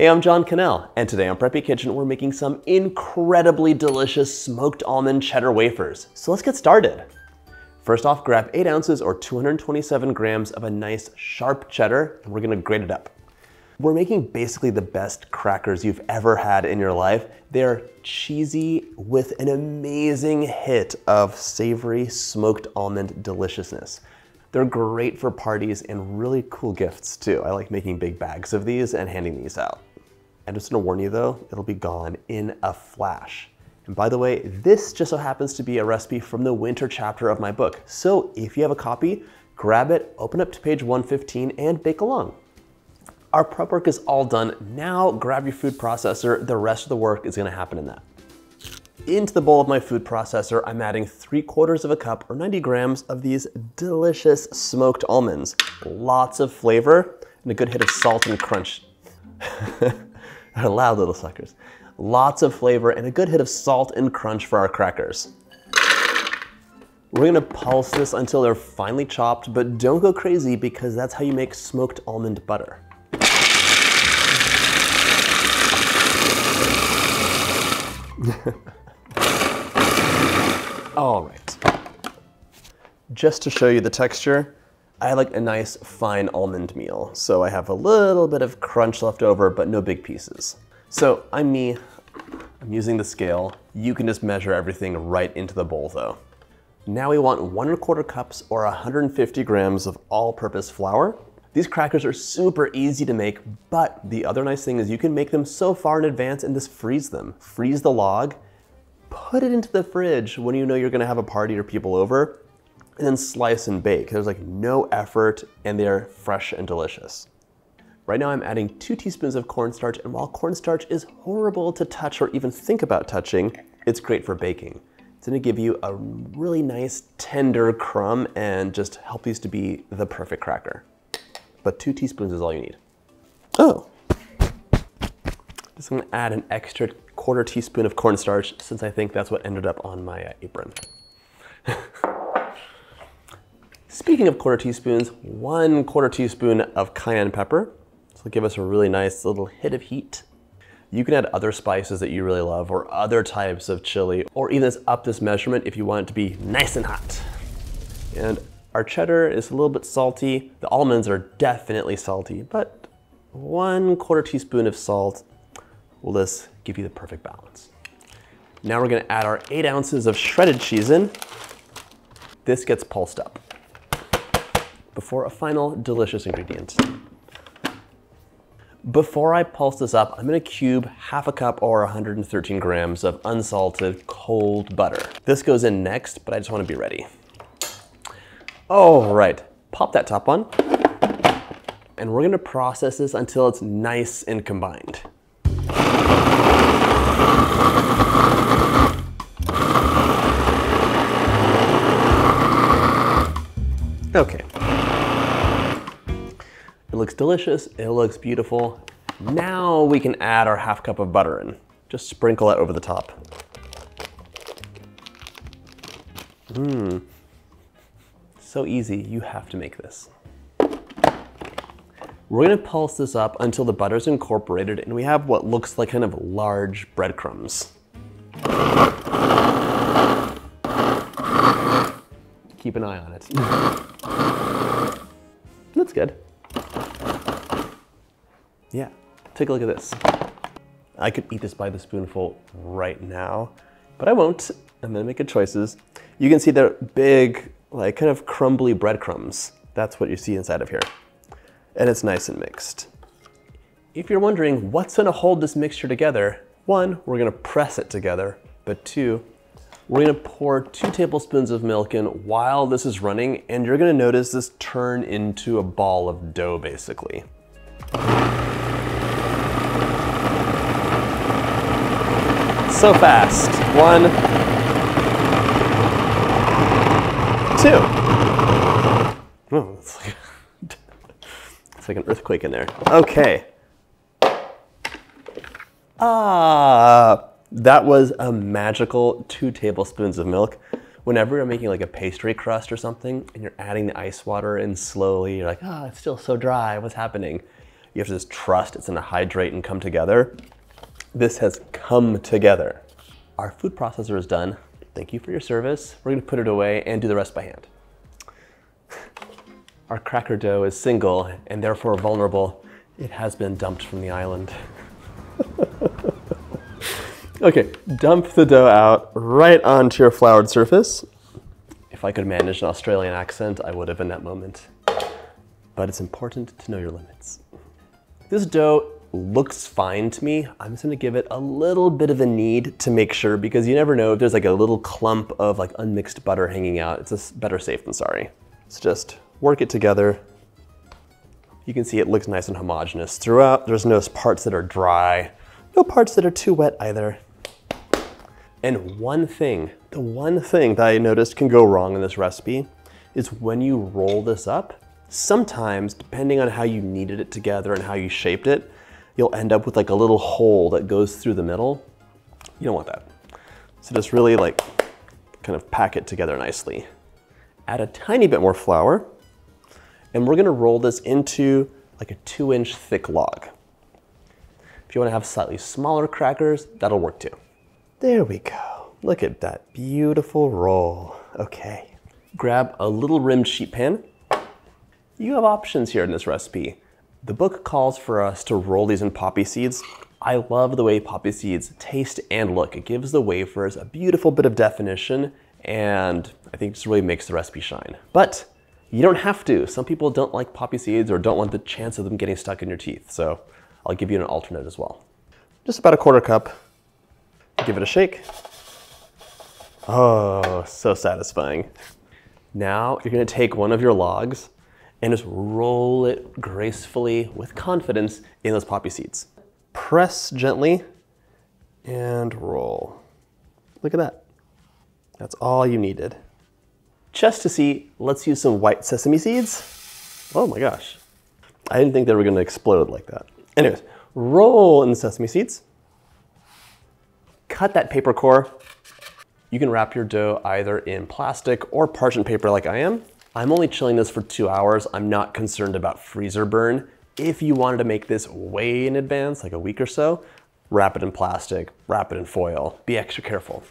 Hey, I'm John Kanell, and today on Preppy Kitchen, we're making some incredibly delicious smoked almond cheddar wafers. So let's get started. First off, grab eight ounces or 227 grams of a nice sharp cheddar, and we're gonna grate it up. We're making basically the best crackers you've ever had in your life. They're cheesy with an amazing hit of savory smoked almond deliciousness. They're great for parties and really cool gifts too. I like making big bags of these and handing these out. I'm just gonna warn you though, it'll be gone in a flash. And by the way, this just so happens to be a recipe from the winter chapter of my book. So if you have a copy, grab it, open up to page 115 and bake along. Our prep work is all done. Now grab your food processor. The rest of the work is gonna happen in that. Into the bowl of my food processor, I'm adding three quarters of a cup or 90 grams of these delicious smoked almonds. Lots of flavor and a good hit of salt and crunch. They're loud little suckers. Lots of flavor and a good hit of salt and crunch for our crackers. We're gonna pulse this until they're finely chopped, but don't go crazy because that's how you make smoked almond butter. All right. Just to show you the texture, I like a nice fine almond meal. So I have a little bit of crunch left over, but no big pieces. So I'm me, I'm using the scale. You can just measure everything right into the bowl though. Now we want one quarter cups or 150 grams of all-purpose flour. These crackers are super easy to make, but the other nice thing is you can make them so far in advance and just freeze them. Freeze the log, put it into the fridge when you know you're gonna have a party or people over, and then slice and bake. There's like no effort and they're fresh and delicious. Right now I'm adding two teaspoons of cornstarch and while cornstarch is horrible to touch or even think about touching, it's great for baking. It's gonna give you a really nice tender crumb and just help these to be the perfect cracker. But two teaspoons is all you need. Oh, just gonna add an extra quarter teaspoon of cornstarch since I think that's what ended up on my apron. Speaking of quarter teaspoons, one quarter teaspoon of cayenne pepper. This will give us a really nice little hit of heat. You can add other spices that you really love or other types of chili, or even up this measurement if you want it to be nice and hot. And our cheddar is a little bit salty. The almonds are definitely salty, but one quarter teaspoon of salt will just give you the perfect balance. Now we're gonna add our eight ounces of shredded cheese in. This gets pulsed up before a final delicious ingredient. Before I pulse this up, I'm gonna cube half a cup or 113 grams of unsalted cold butter. This goes in next, but I just wanna be ready. All right, pop that top on. And we're gonna process this until it's nice and combined. Okay. Looks delicious, it looks beautiful. Now we can add our half cup of butter in. Just sprinkle it over the top. Mmm. So easy, you have to make this. We're gonna pulse this up until the butter's incorporated and we have what looks like kind of large breadcrumbs. Keep an eye on it. That's good. Yeah, take a look at this. I could eat this by the spoonful right now, but I won't. I'm gonna make good choices. You can see they're big, like kind of crumbly breadcrumbs. That's what you see inside of here. And it's nice and mixed. If you're wondering what's gonna hold this mixture together, one, we're gonna press it together, but two, we're gonna pour two tablespoons of milk in while this is running, and you're gonna notice this turn into a ball of dough, basically. So fast. One, two. Oh, it's like, it's like an earthquake in there. Okay. Ah, that was a magical two tablespoons of milk. Whenever you're making like a pastry crust or something and you're adding the ice water in slowly, you're like, ah, oh, it's still so dry, what's happening? You have to just trust it's gonna hydrate and come together. This has come together. Our food processor is done. Thank you for your service. We're gonna put it away and do the rest by hand. Our cracker dough is single and therefore vulnerable. It has been dumped from the island. okay, dump the dough out right onto your floured surface. If I could manage an Australian accent, I would have in that moment. But it's important to know your limits. This dough looks fine to me. I'm just gonna give it a little bit of a knead to make sure because you never know if there's like a little clump of like unmixed butter hanging out. It's just better safe than sorry. Let's just work it together. You can see it looks nice and homogenous throughout. There's no parts that are dry, no parts that are too wet either. And one thing, the one thing that I noticed can go wrong in this recipe is when you roll this up, sometimes depending on how you kneaded it together and how you shaped it, you'll end up with like a little hole that goes through the middle. You don't want that. So just really like kind of pack it together nicely. Add a tiny bit more flour and we're gonna roll this into like a two inch thick log. If you wanna have slightly smaller crackers, that'll work too. There we go. Look at that beautiful roll. Okay. Grab a little rimmed sheet pan. You have options here in this recipe. The book calls for us to roll these in poppy seeds. I love the way poppy seeds taste and look. It gives the wafers a beautiful bit of definition and I think just really makes the recipe shine. But you don't have to. Some people don't like poppy seeds or don't want the chance of them getting stuck in your teeth. So I'll give you an alternate as well. Just about a quarter cup. Give it a shake. Oh, so satisfying. Now you're gonna take one of your logs and just roll it gracefully with confidence in those poppy seeds. Press gently and roll. Look at that. That's all you needed. Just to see, let's use some white sesame seeds. Oh my gosh. I didn't think they were gonna explode like that. Anyways, roll in the sesame seeds. Cut that paper core. You can wrap your dough either in plastic or parchment paper like I am. I'm only chilling this for two hours. I'm not concerned about freezer burn. If you wanted to make this way in advance, like a week or so, wrap it in plastic, wrap it in foil. Be extra careful.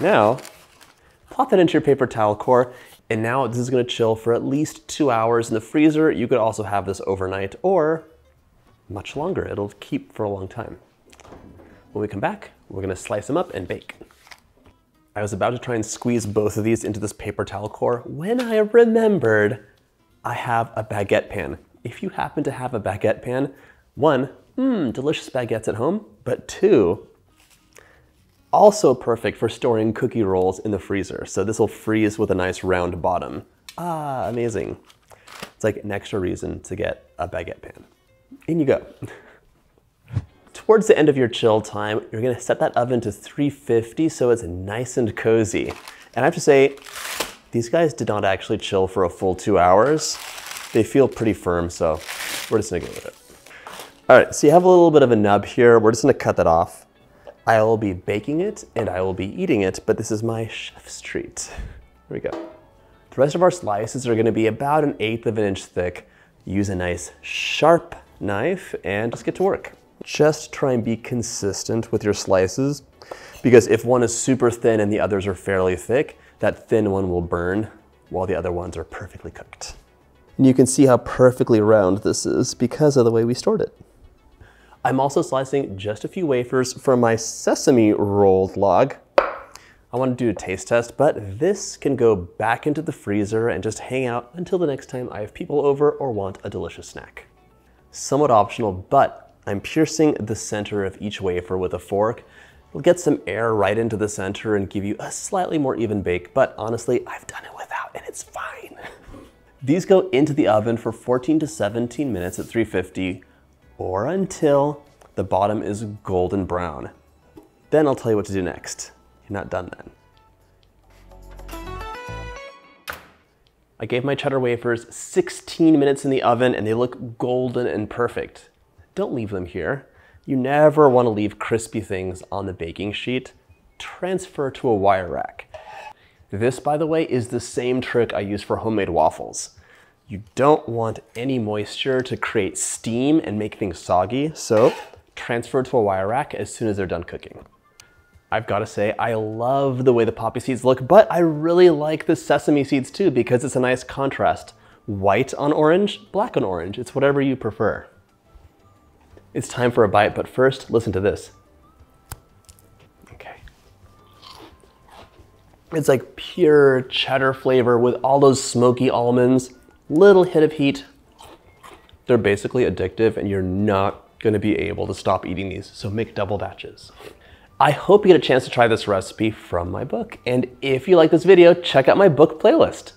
Now, plop that into your paper towel core, and now this is gonna chill for at least two hours in the freezer. You could also have this overnight or much longer. It'll keep for a long time. When we come back, we're gonna slice them up and bake. I was about to try and squeeze both of these into this paper towel core when I remembered I have a baguette pan. If you happen to have a baguette pan, one, mmm, delicious baguettes at home, but two, also perfect for storing cookie rolls in the freezer. So this will freeze with a nice round bottom. Ah, amazing. It's like an extra reason to get a baguette pan. In you go. Towards the end of your chill time, you're gonna set that oven to 350 so it's nice and cozy. And I have to say, these guys did not actually chill for a full two hours. They feel pretty firm, so we're just gonna go with it. All right, so you have a little bit of a nub here. We're just gonna cut that off. I will be baking it and I will be eating it, but this is my chef's treat. Here we go. The rest of our slices are gonna be about an eighth of an inch thick. Use a nice sharp knife and just get to work. Just try and be consistent with your slices because if one is super thin and the others are fairly thick, that thin one will burn while the other ones are perfectly cooked. And you can see how perfectly round this is because of the way we stored it. I'm also slicing just a few wafers from my sesame rolled log. I want to do a taste test, but this can go back into the freezer and just hang out until the next time I have people over or want a delicious snack. Somewhat optional, but I'm piercing the center of each wafer with a fork. It'll get some air right into the center and give you a slightly more even bake, but honestly, I've done it without and it's fine. These go into the oven for 14 to 17 minutes at 350 or until the bottom is golden brown. Then I'll tell you what to do next. You're not done then. I gave my cheddar wafers 16 minutes in the oven and they look golden and perfect don't leave them here. You never want to leave crispy things on the baking sheet. Transfer to a wire rack. This, by the way, is the same trick I use for homemade waffles. You don't want any moisture to create steam and make things soggy, so transfer to a wire rack as soon as they're done cooking. I've got to say, I love the way the poppy seeds look, but I really like the sesame seeds too because it's a nice contrast. White on orange, black on orange, it's whatever you prefer. It's time for a bite, but first, listen to this. Okay. It's like pure cheddar flavor with all those smoky almonds, little hit of heat. They're basically addictive and you're not gonna be able to stop eating these, so make double batches. I hope you get a chance to try this recipe from my book. And if you like this video, check out my book playlist.